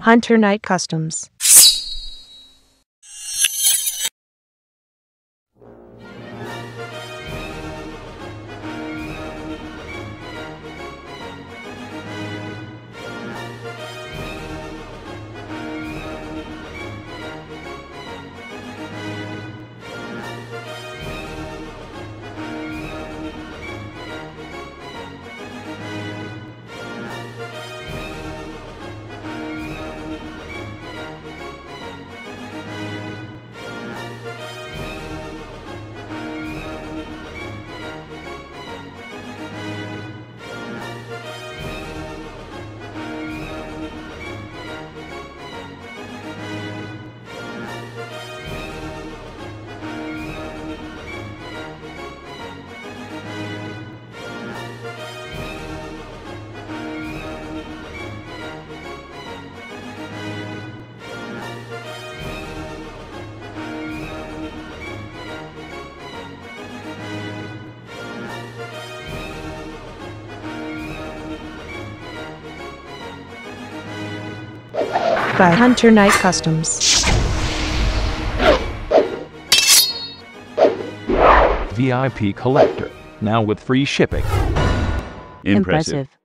Hunter Knight Customs. By Hunter Knight Customs. VIP collector, now with free shipping. Impressive.